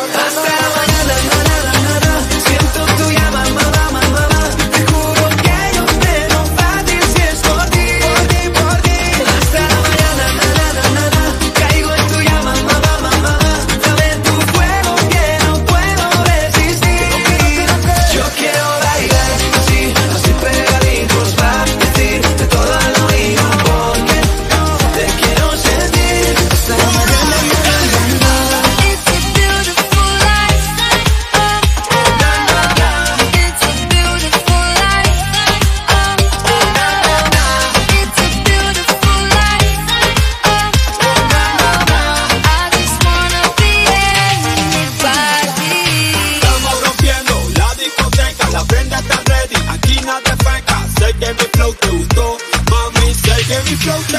I said que mi flow te gustó. Mami, sé que mi flow te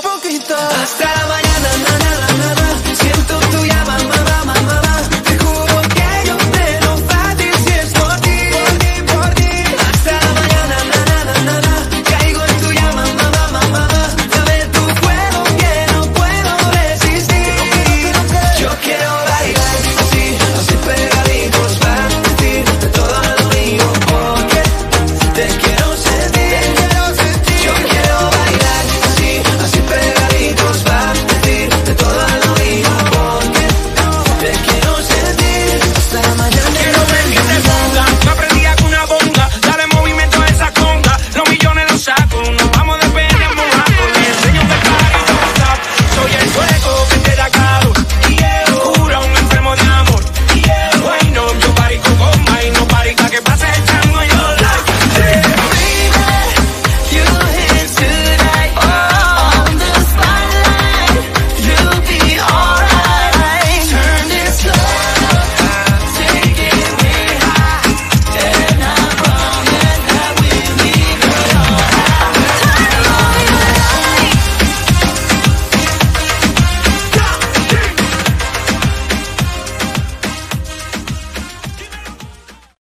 poquito. Hasta la mañana, na, na, na,